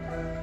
you